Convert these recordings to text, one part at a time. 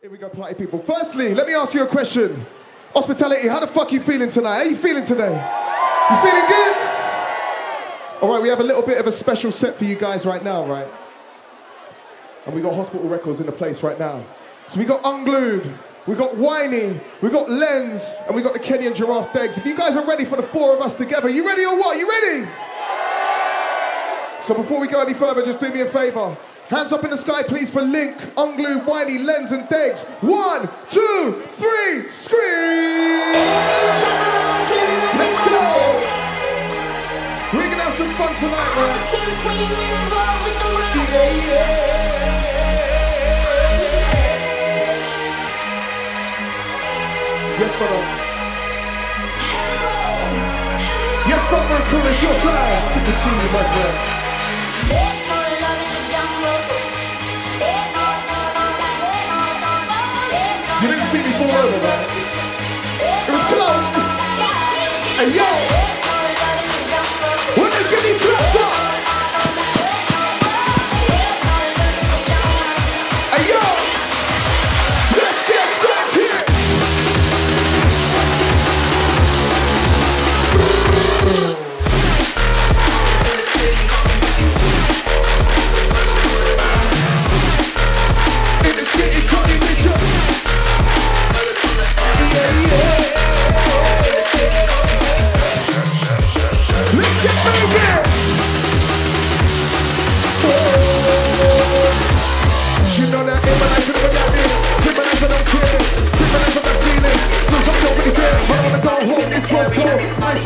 Here we go, party people. Firstly, let me ask you a question. Hospitality, how the fuck are you feeling tonight? How you feeling today? You feeling good? All right, we have a little bit of a special set for you guys right now, right? And we got Hospital Records in the place right now. So we got Unglued, we got Whiney, we got Lens, and we got the Kenyan Giraffe Degs. If you guys are ready for the four of us together, you ready or what? You ready? So before we go any further, just do me a favor. Hands up in the sky, please, for Link, Unglued, Whiney, Lens, and Degs. One, two, three, scream! Let's go! We're gonna have some fun tonight, man. Yeah, yeah. Yes, brother. Yes, brother, cool, it's your time. Good to see you, my friend. It was close. Hey, yo!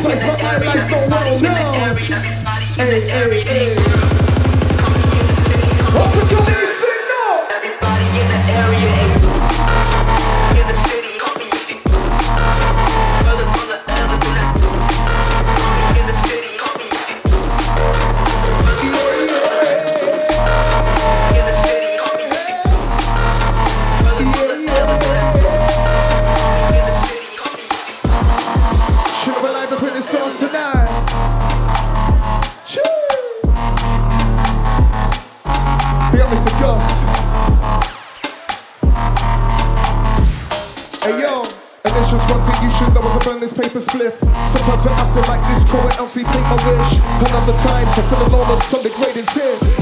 Spice, my eyelights don't roll. No. Hey, hey, hey. This paper split. Sometimes I have to like this crow and LC paint my wish. And other times I feel alone on some degrading tear.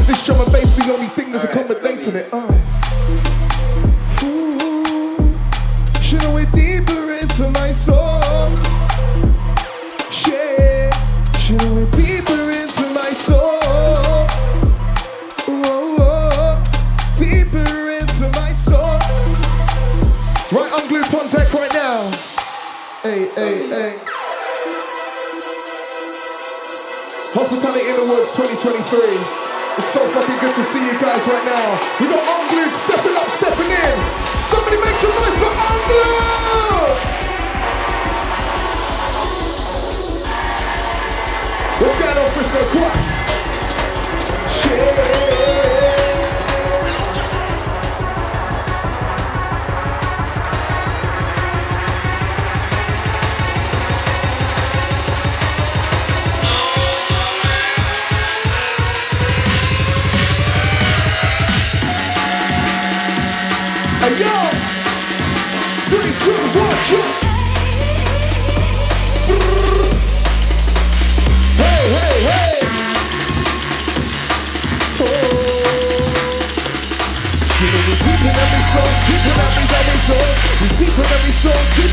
Hospitality in the Woods 2023. It's so fucking good to see you guys right now. We got unglued stepping up, stepping in. Somebody make some noise for unglued. What's going on, Frisco? On. Shit.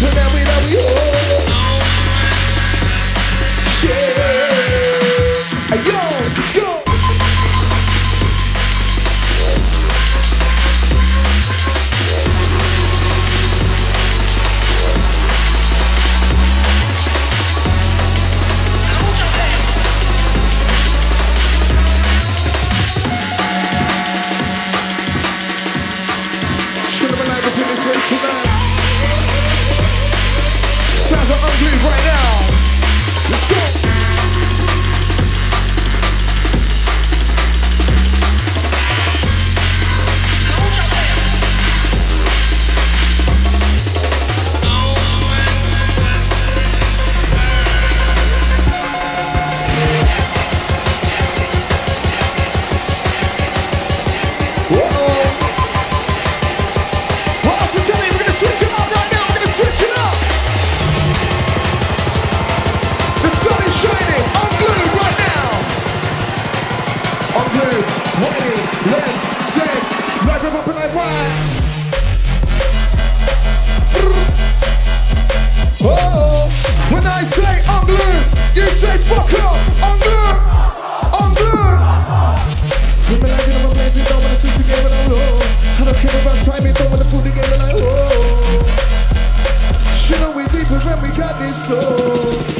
Song, deep abençoe.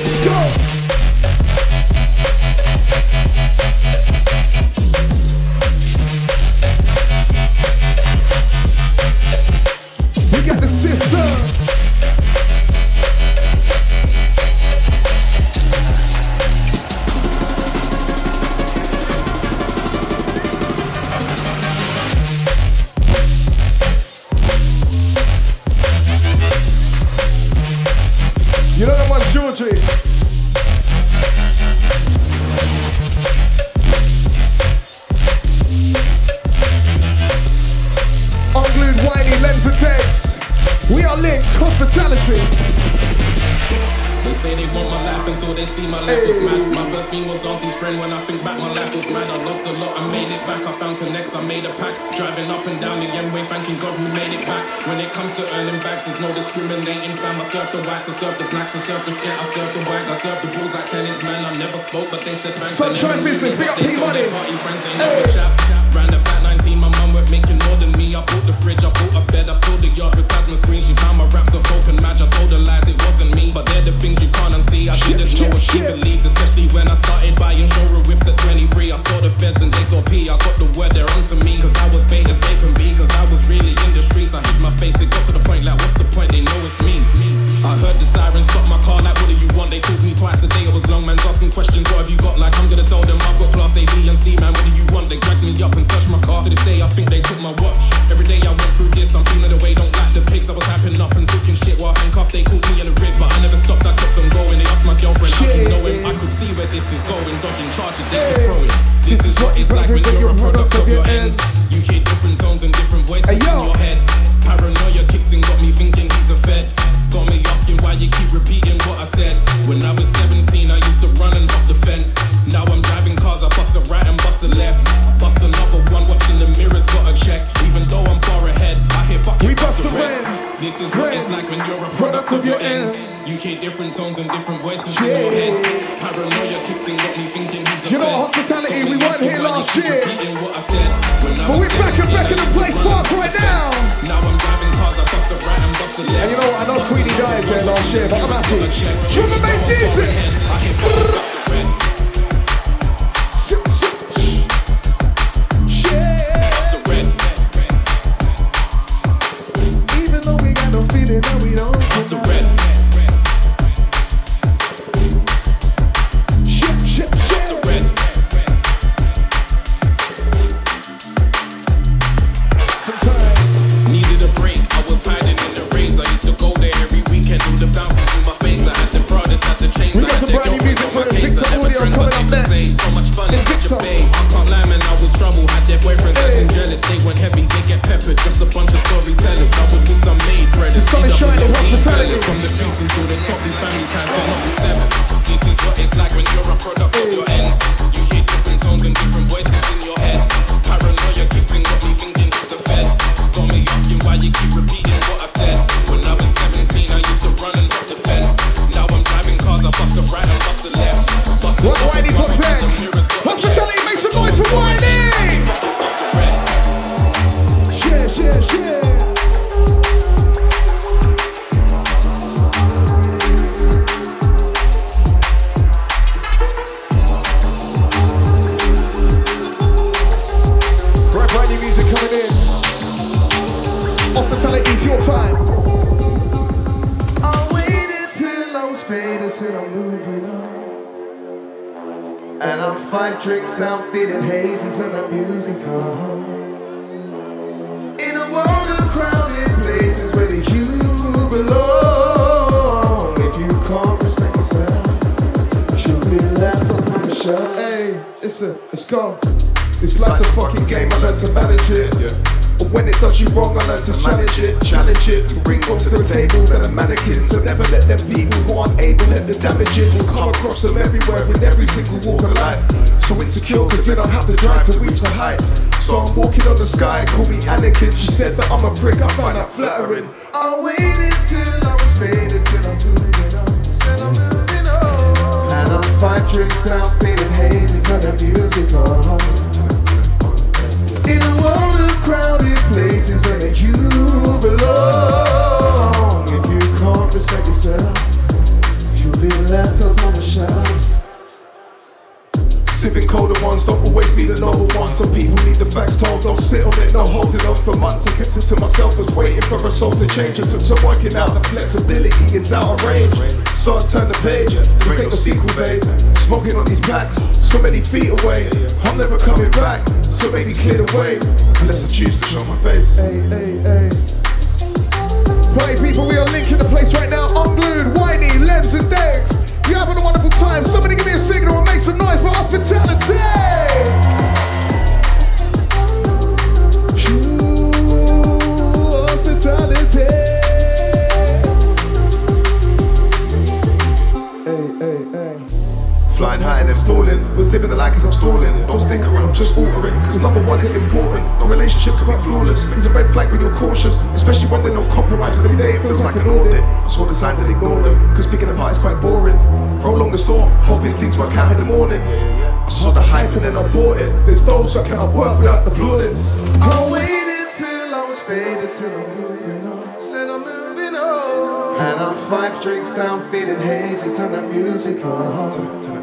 The storm, hoping things work out in the morning. I saw the hype and then I bought it. There's those who cannot work without the plaudits. I waited till I was faded till I'm moving on. Said I'm moving on. And I'm five drinks down, feeling hazy. Turn that music on.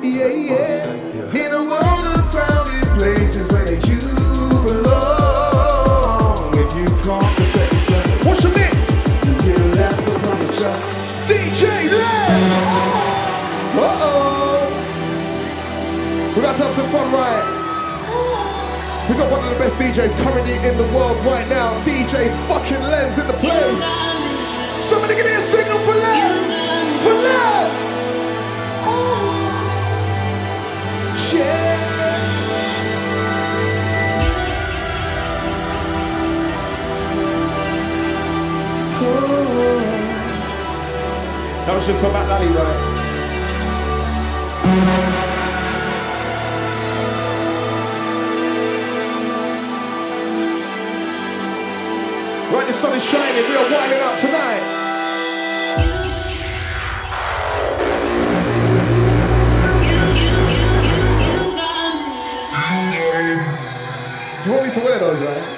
Yeah, yeah. In a world of crowded places where We're about to have some fun, right? We got one of the best DJs currently in the world right now. DJ fucking Lens in the place. Somebody give me a signal for Lens! For Lens! Yeah! That was just for Matt Lally, right? Sun is shining. We are winding up tonight. You want me to wear those, right?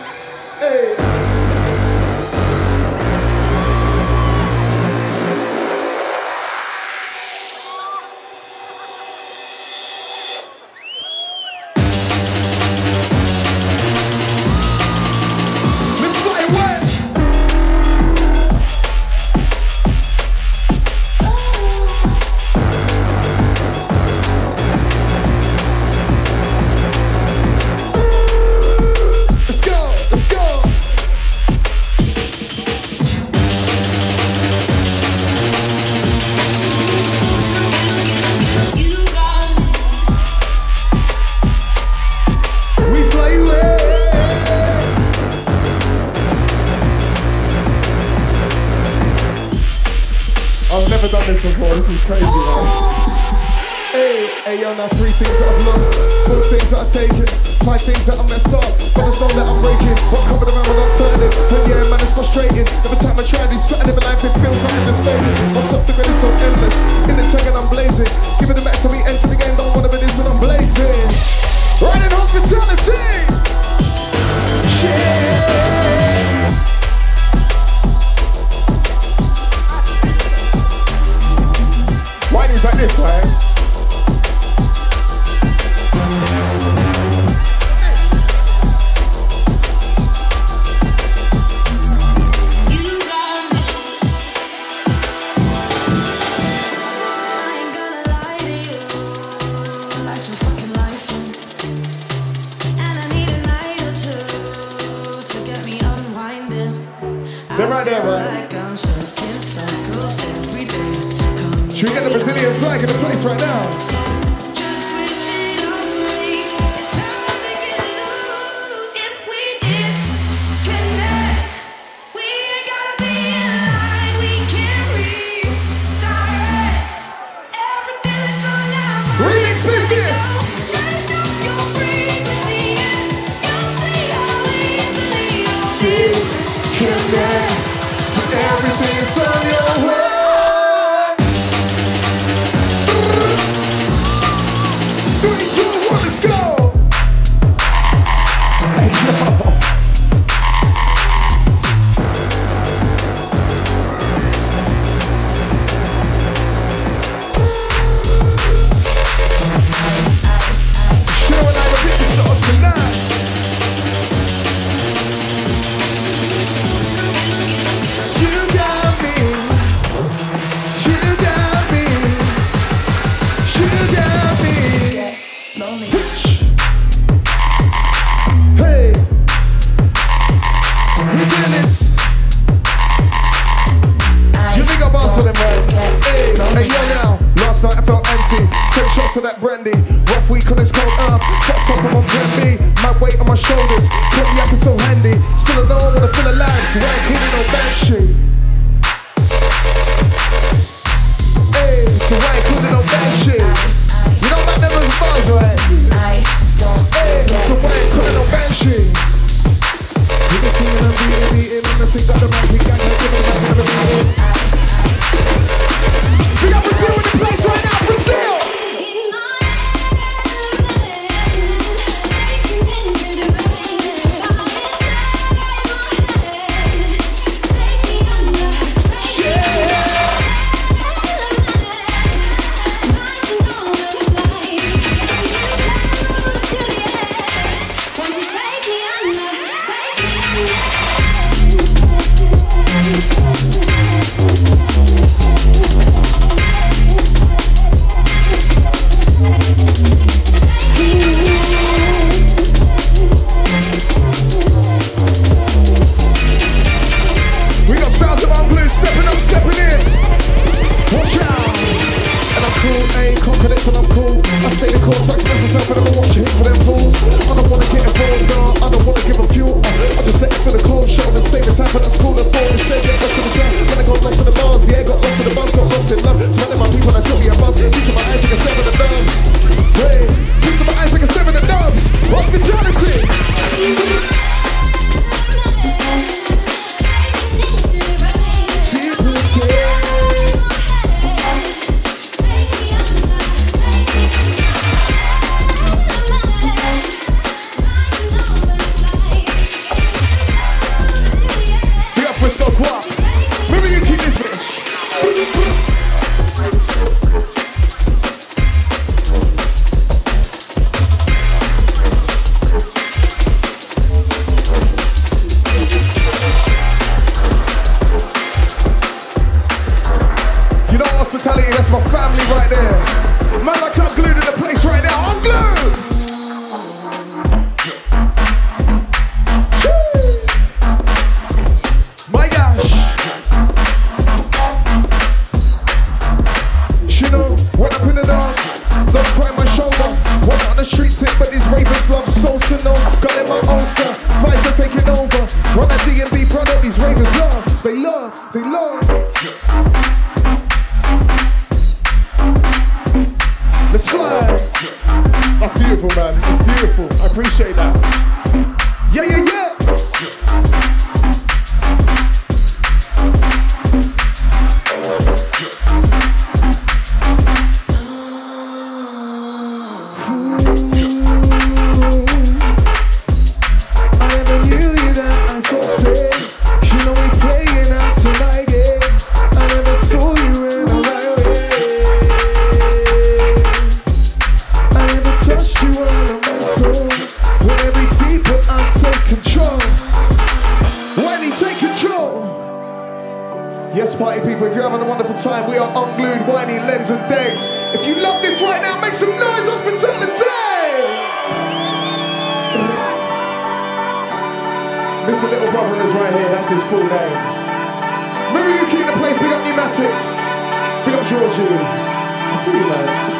Hey, hey, yo, now three things that I've lost, four things that I've taken, five things that I messed up, but it's not that I'm breaking. What covered around when I'm turning? And yeah, man, it's frustrating. Every time I try to do something in my life, it feels like it's fading. My something really so endless. In the tank and I'm blazing. Give it the max till we enter the game. Don't wanna be this when I'm blazing. Right in hospitality. Yeah. Why is like this, right? Should we get the Brazilian flag in the place right now? that's his full name. Remember you keep the place, big up pneumatics, big up Georgie. I see you, man.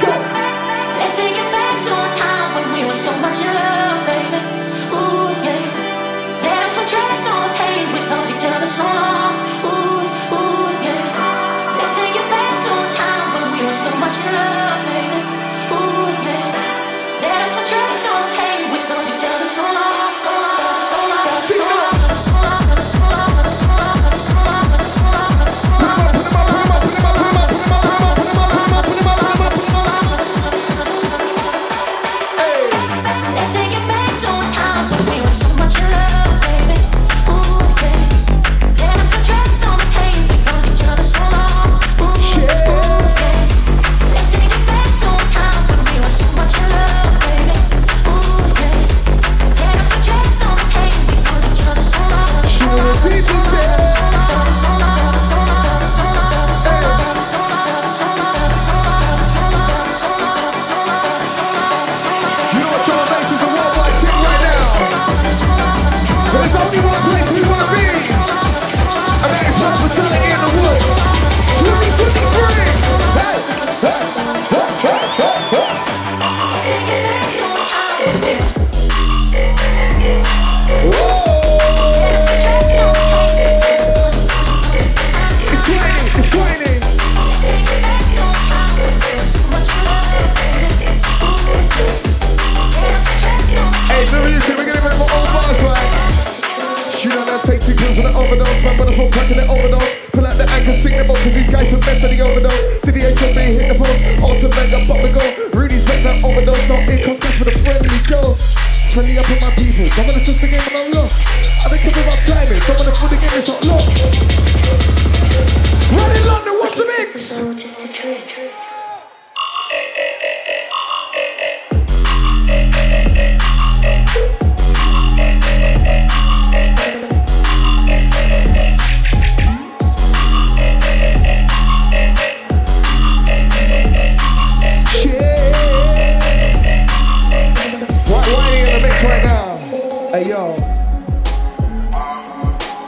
Hey yo.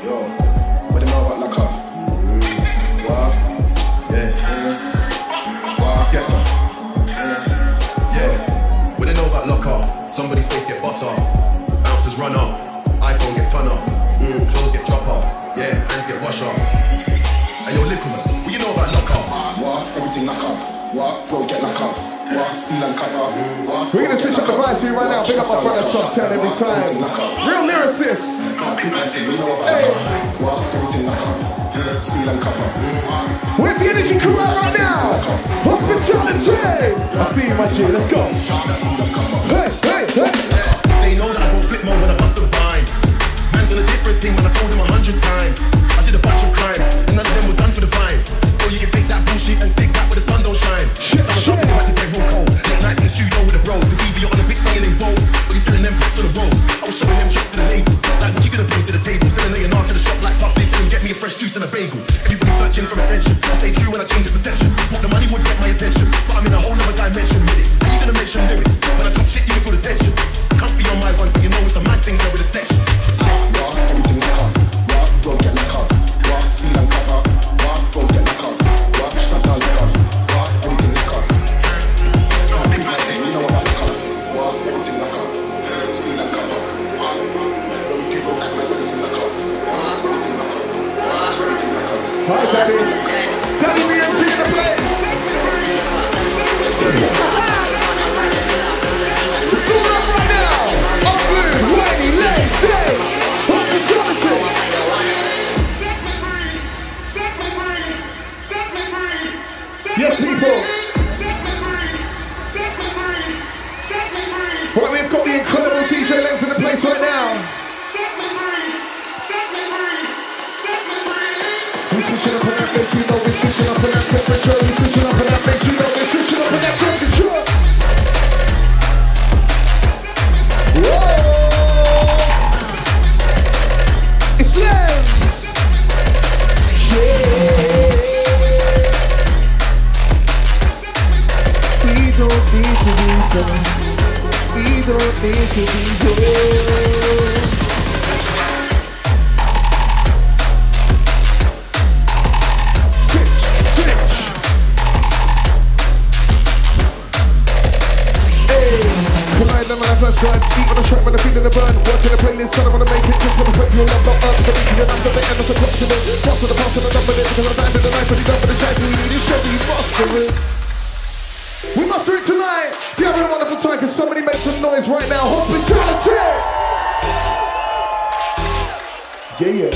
Yo, what you know about Laka? Wow, yeah, mm-hmm. mm-hmm. yeah. Wow, Skepta. Yeah, what they know about lock off? Somebody's face get bust off, bouncers run off, iPhone get turn off, mm, clothes get drop off, yeah, hands get wash off. And yo, Lickman, what you know about lock off? What? Everything Laka. What? Bro, get cut off. We're gonna switch up the vibes you right now. Big up my brother Sub 10 every time. Real lyricist. Hey. Where's the energy crew at right now? What's the Hospitality. I see you, my G. Let's go. Hey, hey, hey. They know that I won't flip mode when I bust a rhyme. Man's on a different team when I told him a hundred times. I did a bunch of crimes, and none of them were done for the fine. So you can take that bullshit and stick that where the sun don't shine. Shit, Summer shit. shit. about to get real cold. Late nights in the studio with the bros, cause either you're on the bitch playing in bowls, or you're selling them back to the road. I was showing them checks to the label. Like, what you gonna bring to the table? Selling A&R to the shop like tell him, get me a fresh juice and a bagel. Everybody searching for attention. I stay true when I change the perception. Thought the money would get my attention, but I'm in a whole nother dimension with it. How you gonna mention lyrics? When I drop shit, you feel the tension. Comfy on my ones, but you know it's a mad thing there with a section. What? Everything burn. The playlist, son, I wanna make it. Just wanna put your love not up. The beat, you're not the and it's a it. Pass of the pass of the number, because I'm back in the life, but you the shine. You to be faster it. We must do it tonight. Be having a wonderful time, because somebody make some noise right now. Hospitality. Yeah, yeah.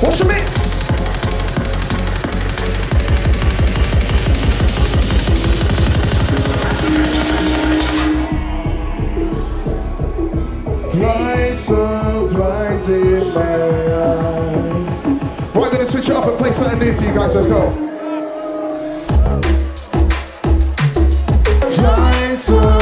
What's your mix? Lights are blinding my eyes. Gonna switch it up and play something new for you guys. Let's go. Lights are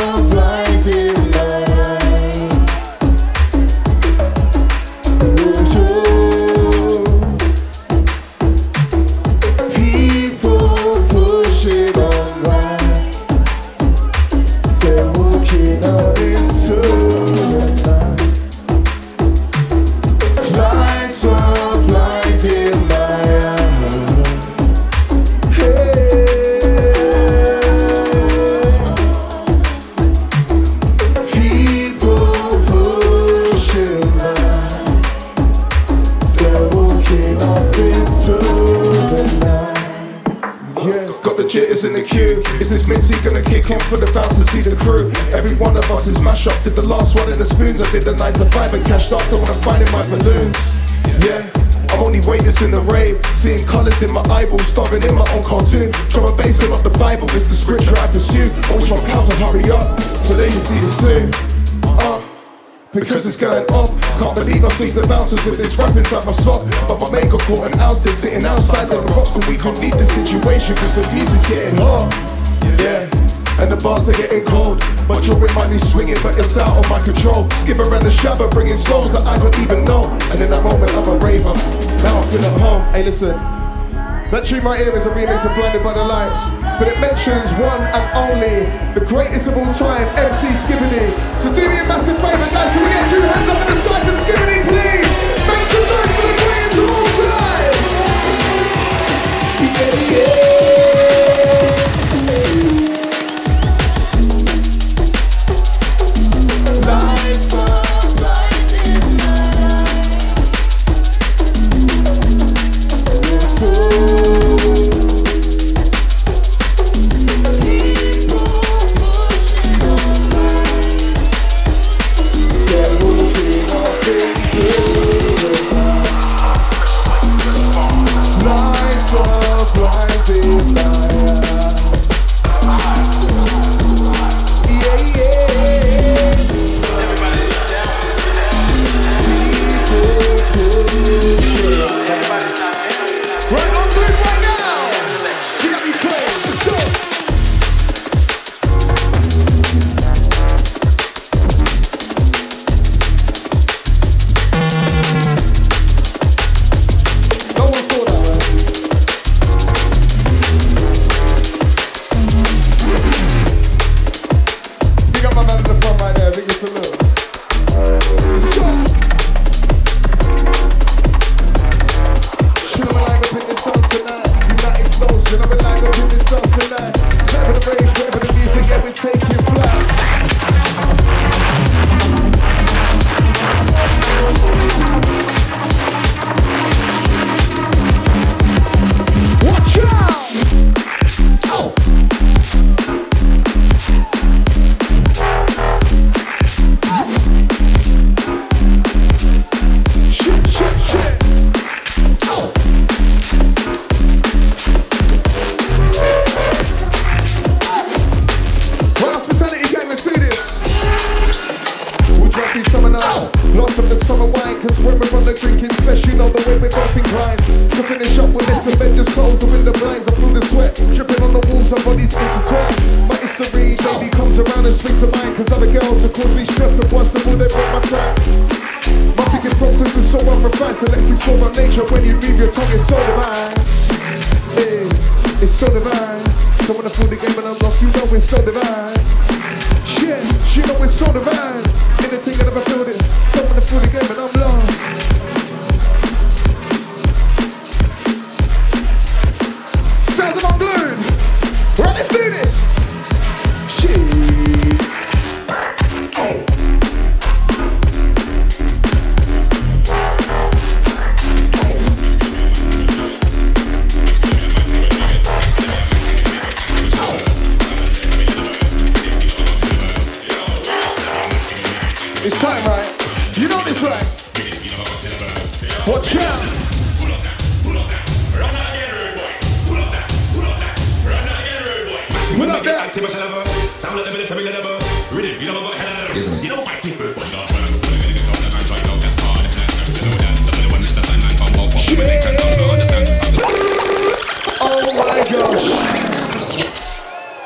bouncers with this rap inside my sock. But my got caught and ousted, sitting outside the rocks, and we can't leave the situation because the music's getting hot. Yeah. And the bars they're getting cold. My jewelry might be swinging, but it's out of my control. Skip around the shabba, bringing souls that I don't even know. And in that moment, I'm a raver. Now I feel at home. Hey, listen. That tune right here is a remix of Blinded by the Lights, but it mentions one and only the greatest of all time, MC Skibadee. So do me a massive favour, guys. Can we get two hands up in the sky for Skibadee,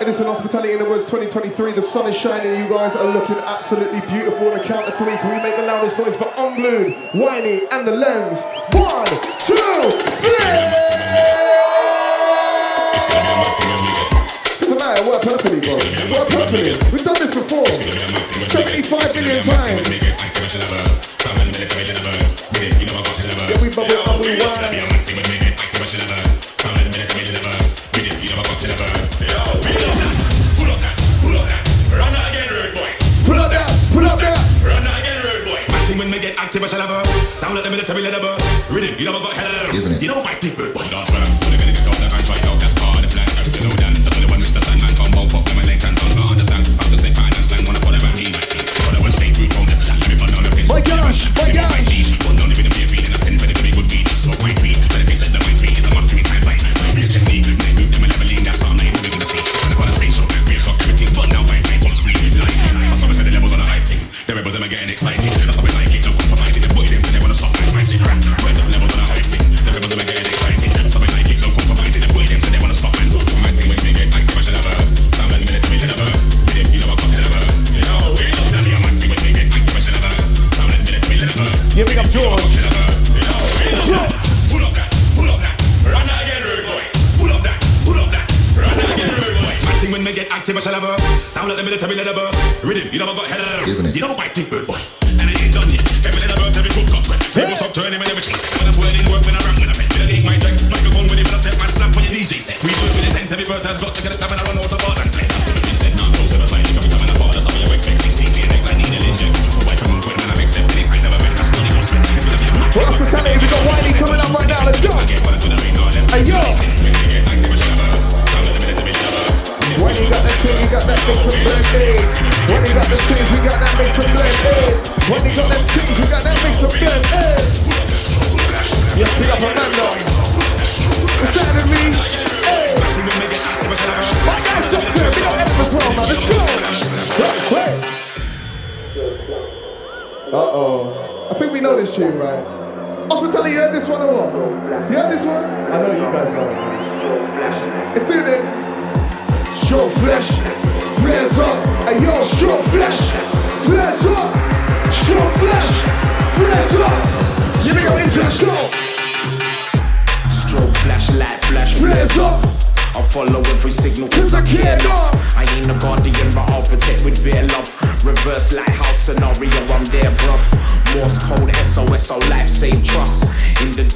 Edison Hospitality in the Woods 2023. The sun is shining. You guys are looking absolutely beautiful. On the count of three, can we make the loudest noise for Unglued, Whiney, and the Lens? One, two, three! Doesn't matter. It worked perfectly, bro. It worked perfectly. We've done this before. 75 million times. Yeah, we bubble when me get active as ever. Sound like the military leather. Rhythm, you never got hell Isn't it? You know my deep.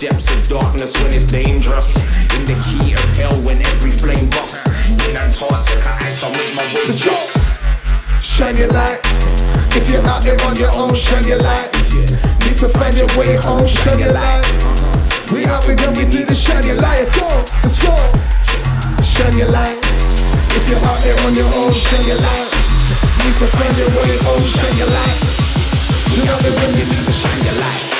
Depths of darkness when it's dangerous. In the key of hell when every flame busts. In Antarctica, ice, I'll make my way just. Shine your light. If you're out there on your own, shine your light. Need to find your way home, shine your light. We out with them, we need to shine your light. Let's go, let's go. Shine your light. If you're out there on your own, shine your light. Need to find your way home, shine your light. You know that when you need to shine your light.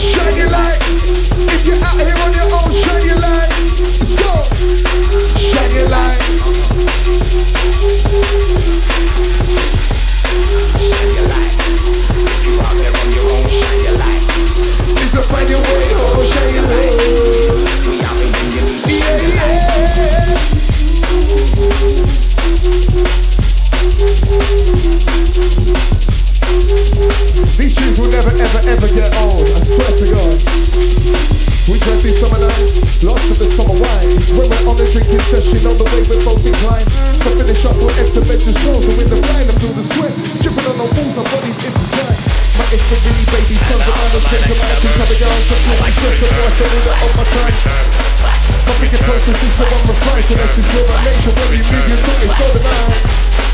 Shine your light. If you're out here on your own, shine your light. Let's go. Shine your light. Shine your light. If you out there on your own, shine your light. Find your way oh, home, shine your light. We yeah. These tunes will never, ever, ever get old. I swear to God. We drank these summer nights, lost of the summer wines. We're on the drinking session, on the way we're both inclined. So finish up with exhibition shows, and with the flying up through the sweat, dripping on the walls, our bodies intertwined. My it's really baby and I'm the straight to my keep coming down to play. Stress and so with it on my time. My bigger process is so I'm refined, so that's just by nature. When you move, talking so divine. So divine,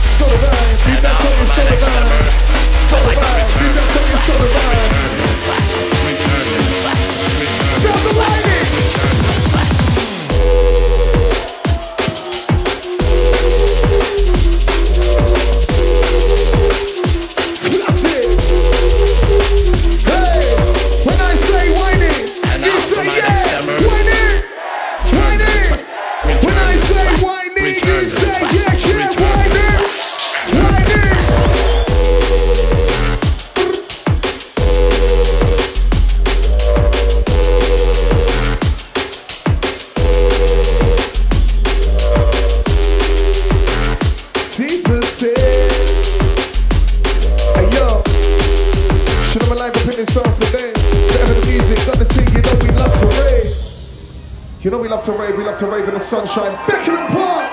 Sounds of to rave, we love to rave in the sunshine. Beckenham Park!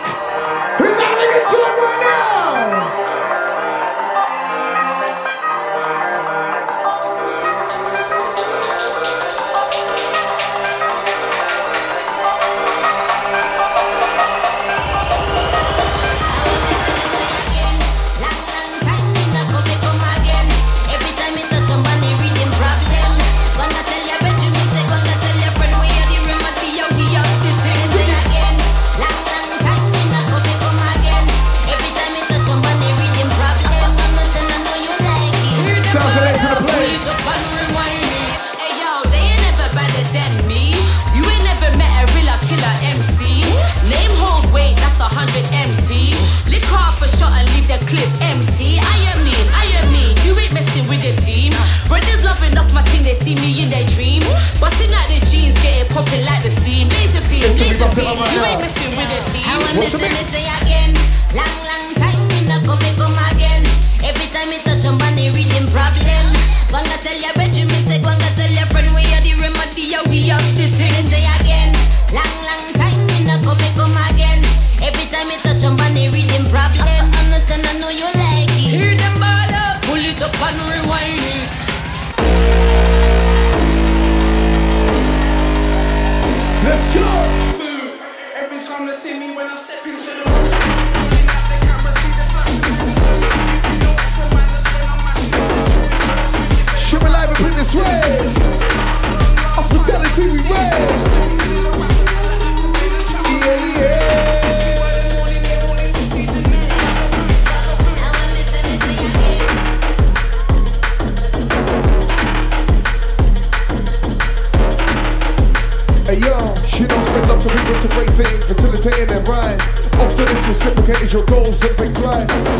popping like the sea. Need to be, need to be. You ain't messing with the team. I want Mr. Missy again. Long, long. your goals if they threat.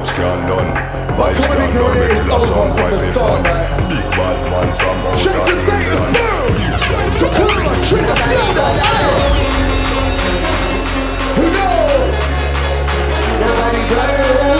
vibes gone done. Vibes gone done, make the last song quite a fun. Big bad man from the Check the status, boom! To cool the trigger, feel the iron. Who knows? Nobody got it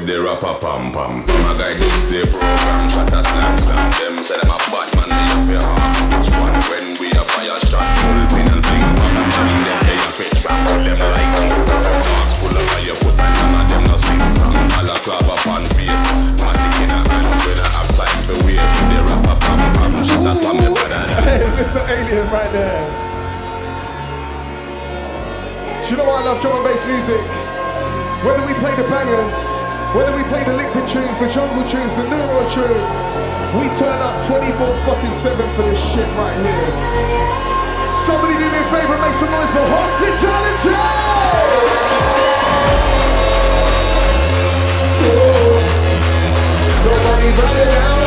with the rapper pam pam. From a guy this day program, shot a slam slam. Them say them a bad man, me up your heart. One when we a fire shot, pull pin and fling bang bang. Them they a fit trap, them like me. Marks full of fire, put and none of them no sing song. All a clap up on face, matic in a hand. We don't have time for waste. With the rapper pam pam, shot a slam me brother. Hey, Mr. Alien right there. Do you know why I love drum and bass music? Whether we play the bangers, whether we play the liquid tunes, the jungle tunes, the neuro tunes, we turn up 24 fucking 7 for this shit right here. Somebody do me a favor and make some noise for hospitality! Nobody better now.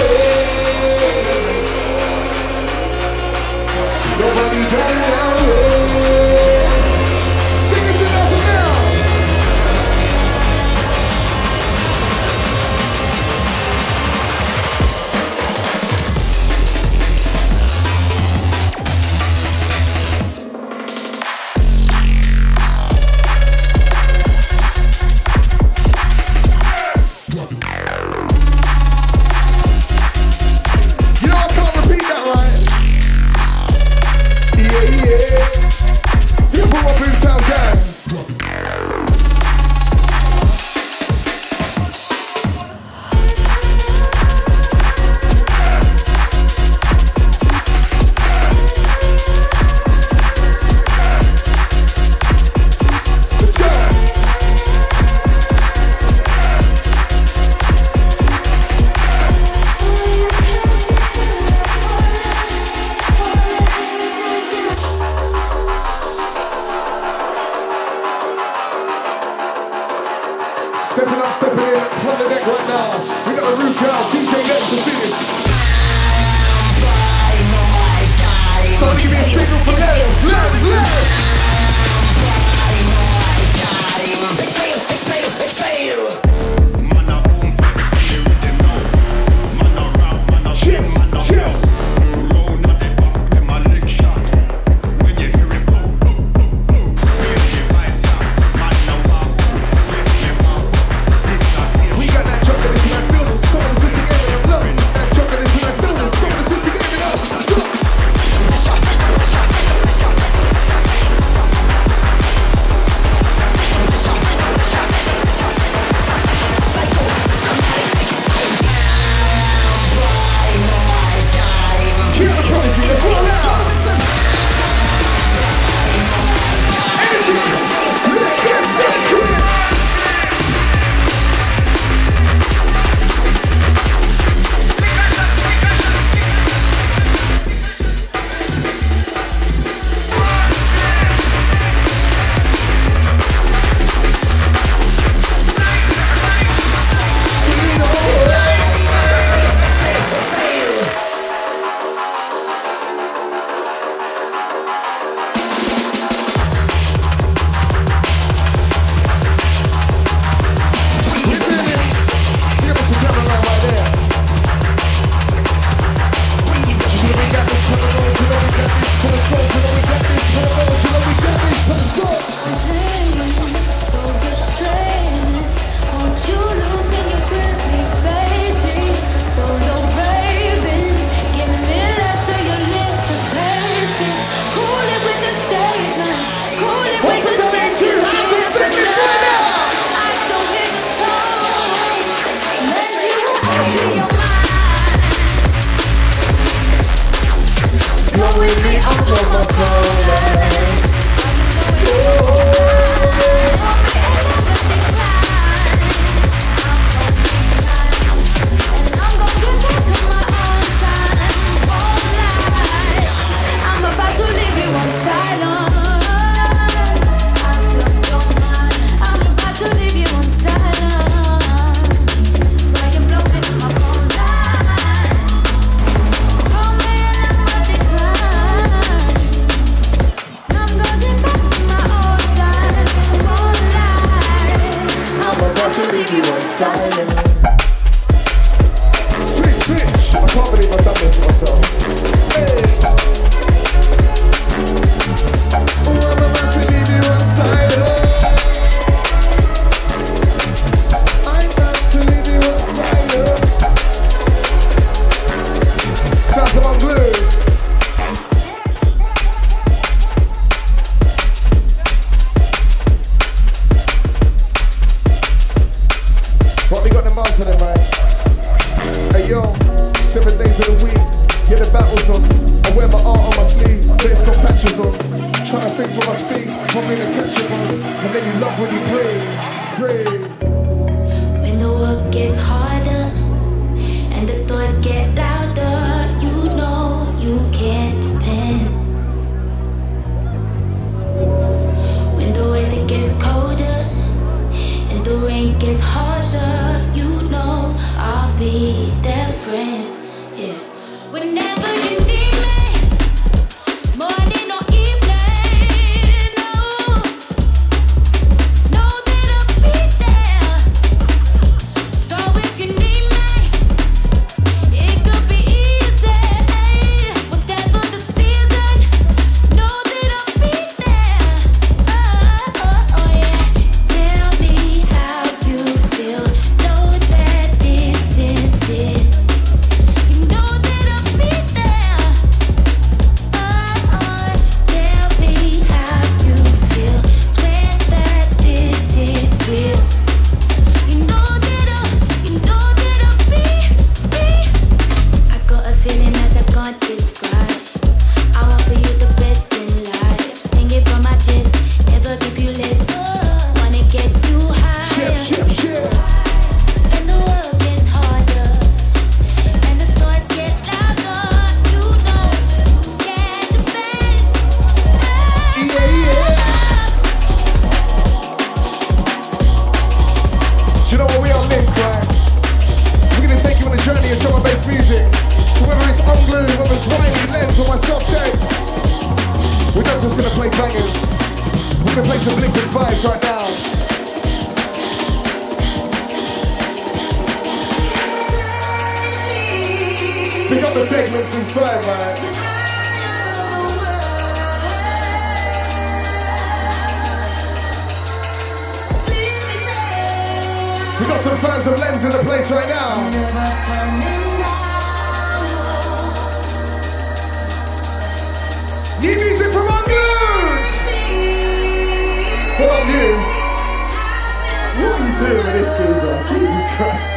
banging. We can play some liquid vibes right now. Pick up the segments inside, man. We got some fans of Lens in the place right now. New music. What are you doing with this goes. Jesus Christ.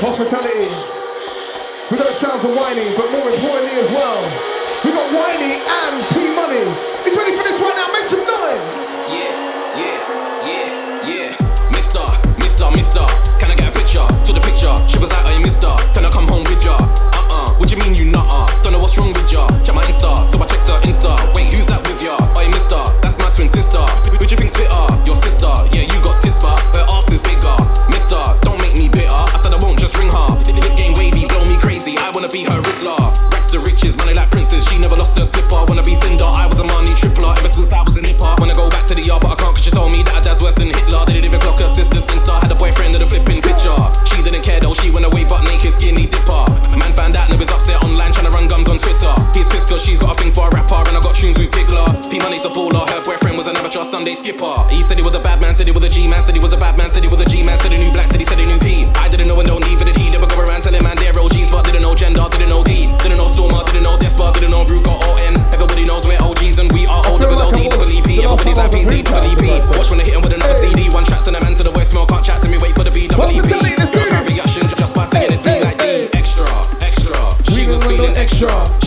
hospitality. We got it sounds of Whiney, but more importantly as well, we got Whiney and P Money. It's ready for this right now. Make some noise. Yeah, yeah, yeah, yeah. Mister, Mister, Mister, can I get a picture? Took the picture. She was like, oh, Hey, Mister, can I come home with ya? Uh uh. What do you mean you? Cause she's got a thing for a rapper and I got tunes with Big P Money's a baller, her boyfriend was an amateur Sunday skipper. He said he was a bad man, said he was a G man, said he was a bad man, said he was a G man, said he knew black, said he said he knew P. I didn't know and don't need even did he. Never go around telling man they're OGs, but didn't know gender, didn't know D. Didn't know Stormer, didn't know Despa, didn't know Brute or ON. Everybody knows we're OGs and we are O double LD, double EP. Everybody's at VZ, double EP. Watch when I hit him with another CD. One chat and a man to the voicemail, can't chat to me, wait for the B, double EP. Reaction just by saying it's me like D. Extra, extra. She was feeling extra.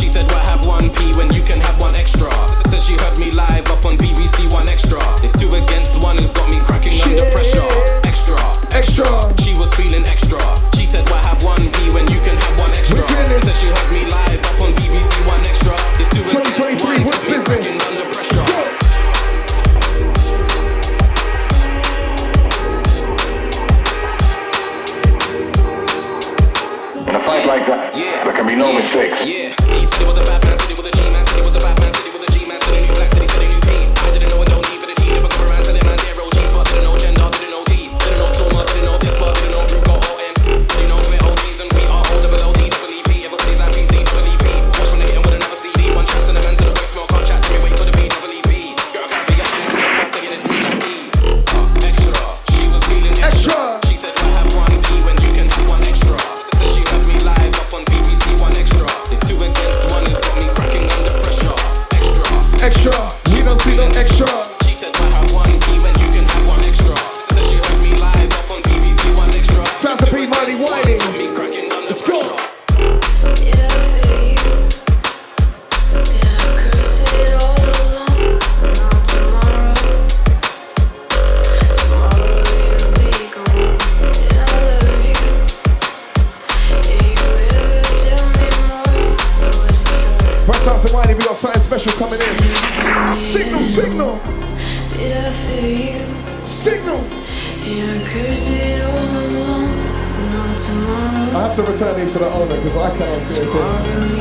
to the owner because I can't see a thing.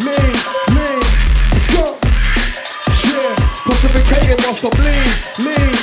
lean, lean, let's go. Yeah, pontificating whilst I bleed, lean.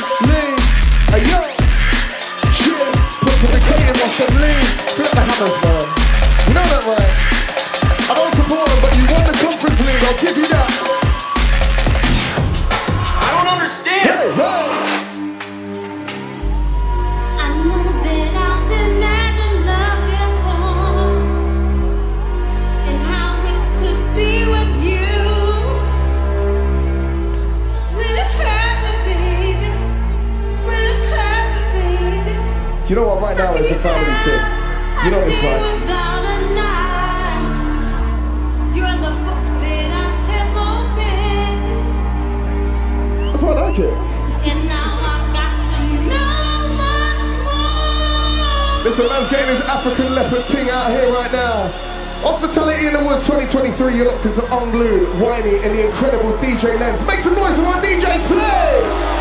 three, you're locked into Unglued, Whiney, and the incredible DJ Lens. Make some noise for my DJ, please!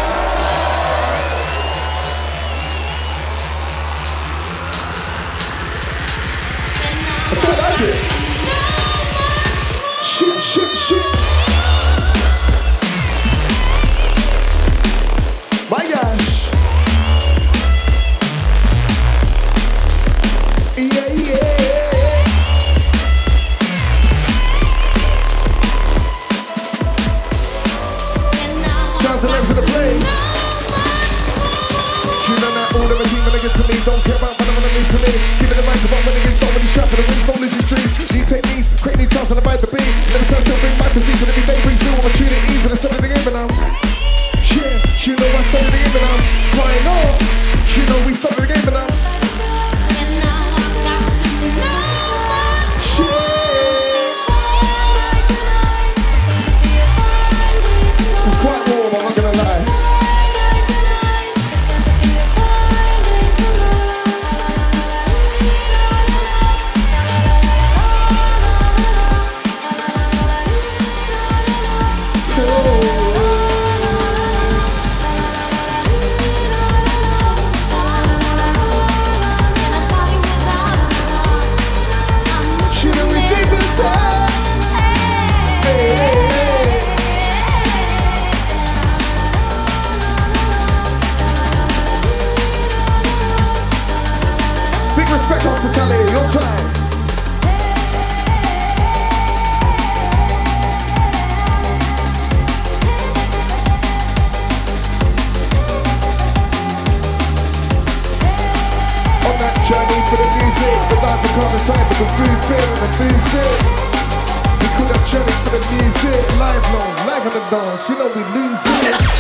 time the and the. We could have journey for the music, lifelong, life on the dance, you know we lose it.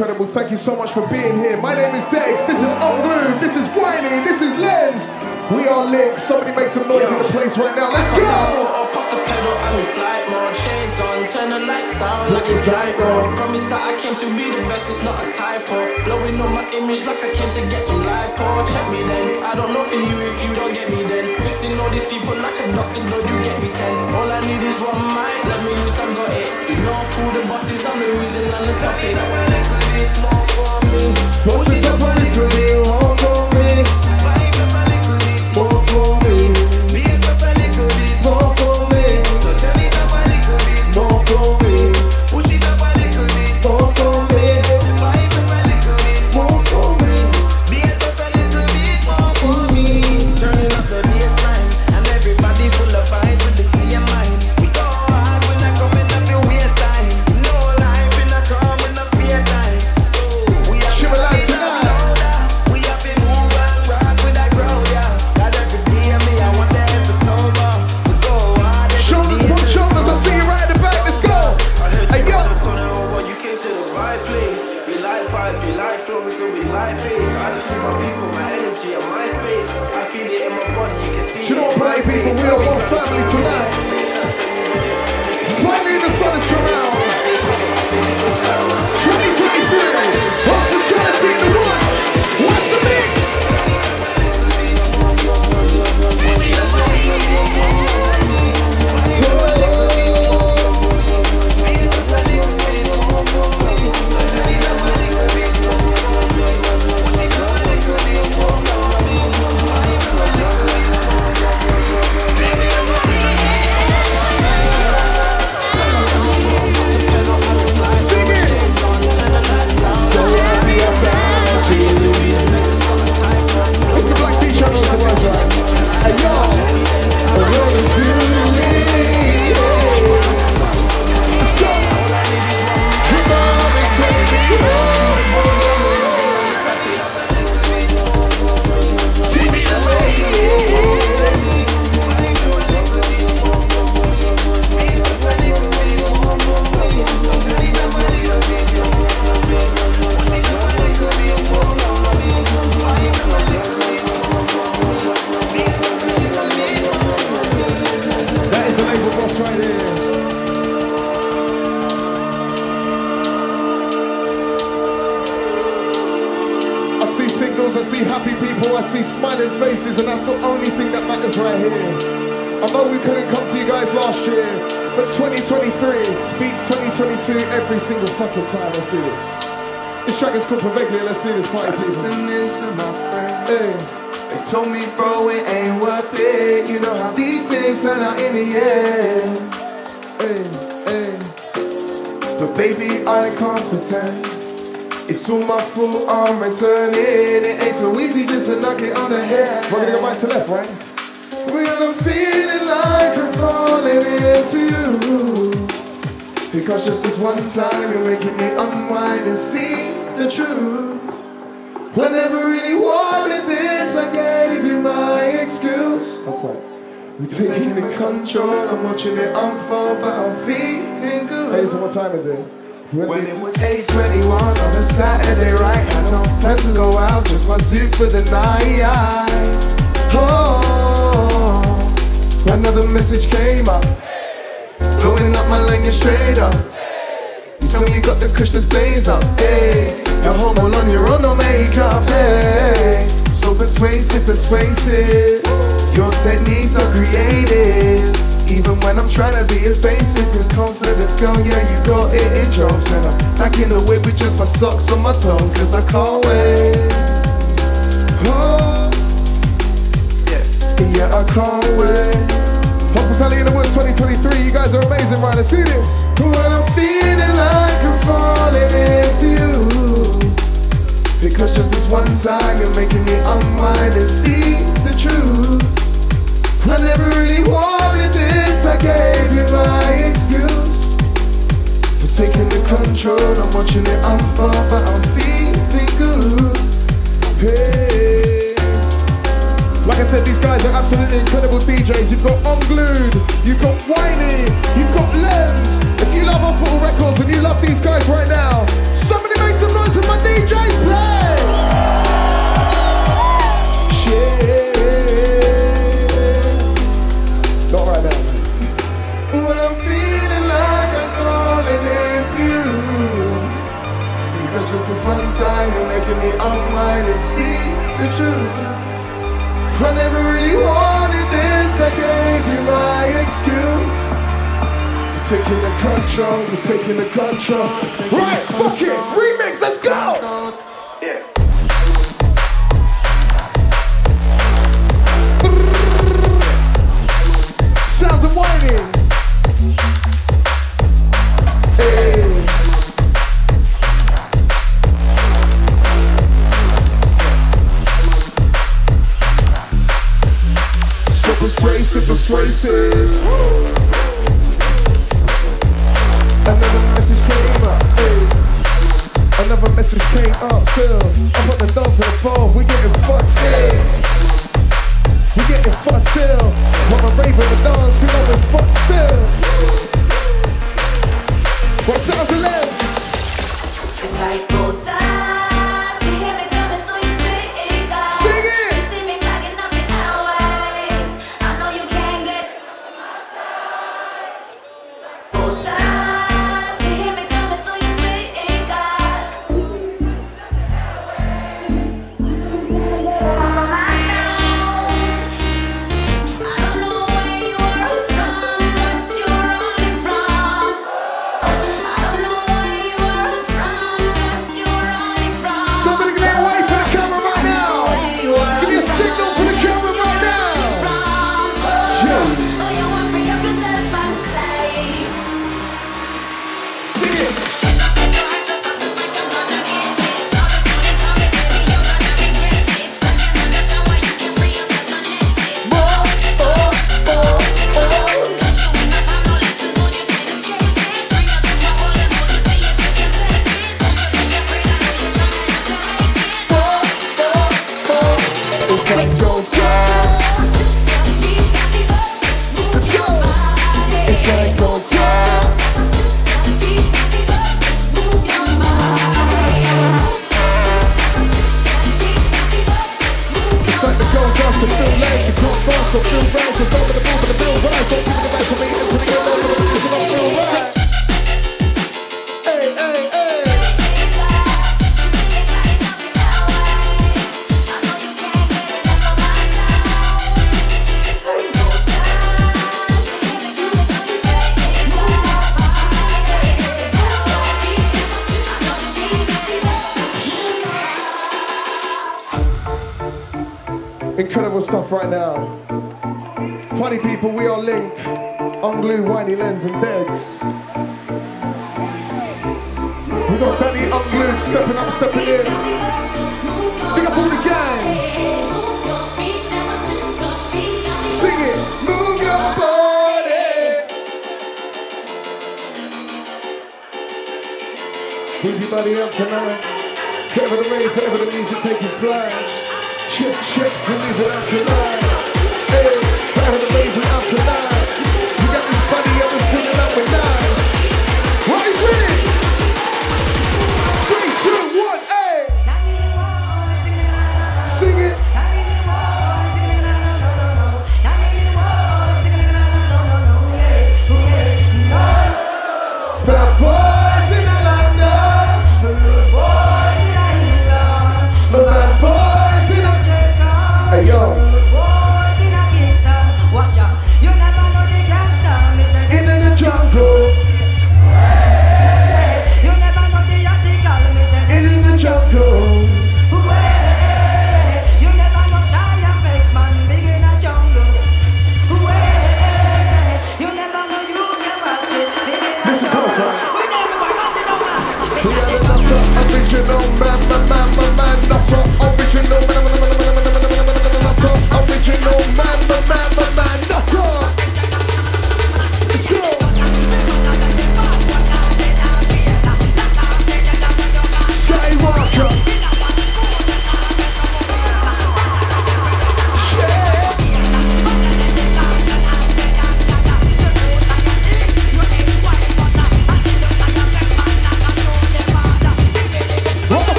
Incredible. Thank you so much for being here. My name is Degs. This is Unglued. This is Whiney. This is Lens. We are lit. Somebody make some noise in the place right now. Let's go. Up pedal, I'm in flight mode. Shades on, turn the lights down like it's light mode. Promise that I came to be the best, it's not a typo. Blowing on my image like I came to get some lipo. Check me then. I don't know for you if you don't get me then. Fixing all these people like a doctor, no, you get me ten. All I need is one mind. Let me loose, I got it. You know who the boss is, I'm the reason I'm the topic. What's it up on it to me? More for me. Track is. Let's do this, party people. Listening to my friends. Hey. They told me, bro, it ain't worth it. You know how these things turn out in the end. Hey, hey. But baby, I can't pretend. It's all my fault, I'm returning. It ain't so easy just to knock it on the head. We're gonna go right to left, right? When I'm feeling like I'm falling into you. Because just this one time you're making me unwind and see the truth. I never really wanted this, I gave you my excuse. Okay. We're taking the control, I'm watching it unfold, but I'm feeling good. Hey, so what time is it? When it was 8.21 on a Saturday, right? I had no plans to go out, just my suit for the night. Oh, another message came up. Blowing up my lane, you're straight up. You tell me you got the that's blaze up, hey. You're home all on your own, no makeup, hey. So persuasive, persuasive. Your techniques are creative. Even when I'm trying to be evasive, cause confidence, girl, yeah, you got it in droves. And I'm back in the whip with just my socks on my toes, cause I can't wait. Oh, yeah, yeah, I can't wait. Hospitality in the Woods 2023. You guys are amazing, right? Let's see this. When I'm feeling like I'm falling into you. Because just this one time you're making me unwind and see the truth. I never really wanted this, I gave you my excuse. For taking the control, I'm watching it unfold, but I'm feeling good. Hey. Like I said, these guys are absolutely incredible DJs. You've got Unglued, you've got Whiney, you've got Lens. If you love Hospital Records and you love these guys right now, some noise in my DJ's play. Shit. Not right now. I'm feeling like I'm falling into Because just this one time you're making me unwind and see the truth I never really wanted this, I gave you my excuse taking the control, taking the control incredible stuff right now. Funny people, we are Link, Unglue, Whiney Lens, and Degs. We got Danny Unglued stepping up, stepping in. Pick up all the gang. Sing it. Move your body. Everybody else tonight. Favor the rain, favor the music, taking flight. Shit, shit, we leave it out tonight. Hey, I had a baby out tonight. You got this body, everything up I'm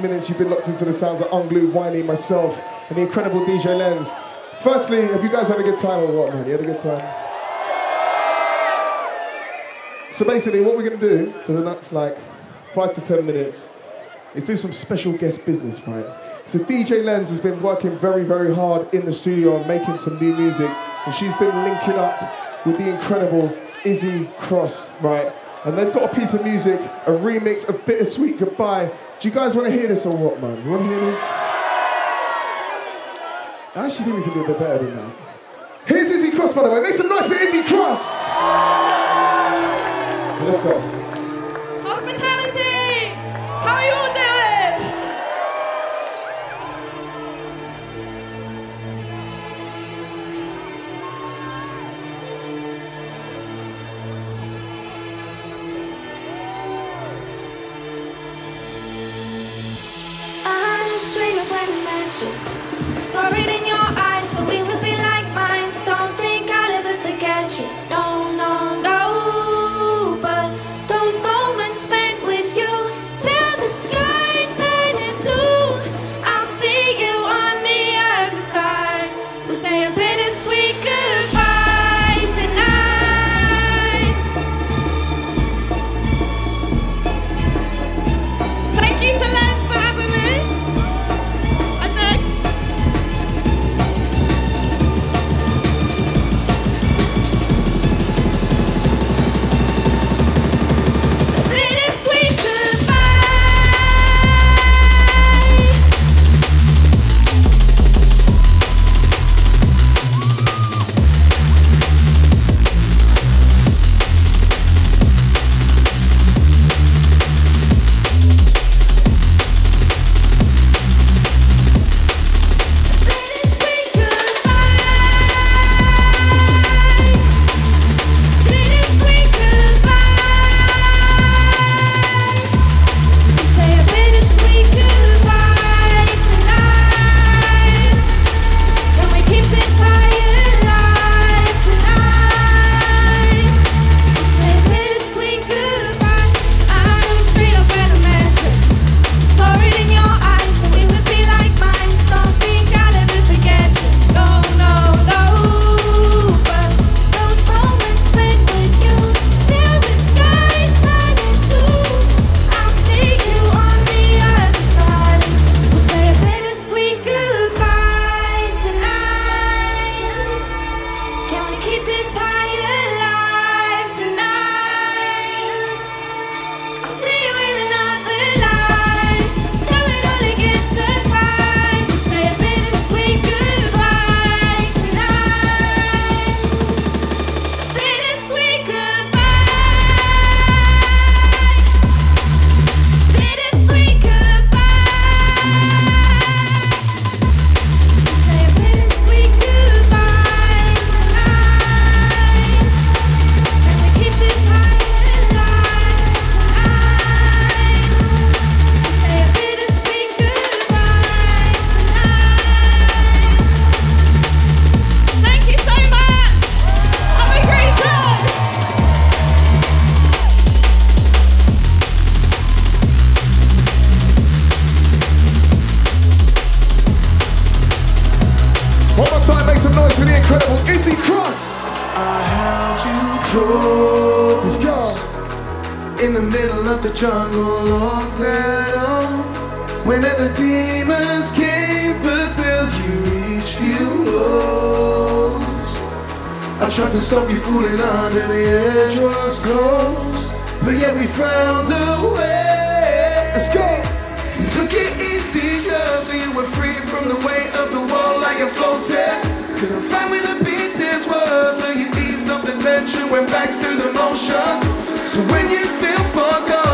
minutes, you've been locked into the sounds of Unglued, Whiney, myself, and the incredible DJ Lens. Firstly, have you guys had a good time or what, man? You had a good time? So basically, what we're going to do for the next, like, five to 10 minutes is do some special guest business, right? So DJ Lens has been working very, very hard in the studio on making some new music, and she's been linking up with the incredible Issey Cross, right? And they've got a piece of music, a remix of Bittersweet Goodbye do you guys want to hear this or what, man? You want to hear this? I actually think we can do a bit better than that. Here's Issey Cross, by the way. Make some noise for Issey Cross! Let's go. Hospitality! How are you all doing? I tried to stop you fooling under the edge was close, But yet we found a way Let's go! You took it easier so you were free from the weight of the wall like you floated Couldn't find where the pieces were so you eased up the tension, went back through the motions So when you feel forgotten.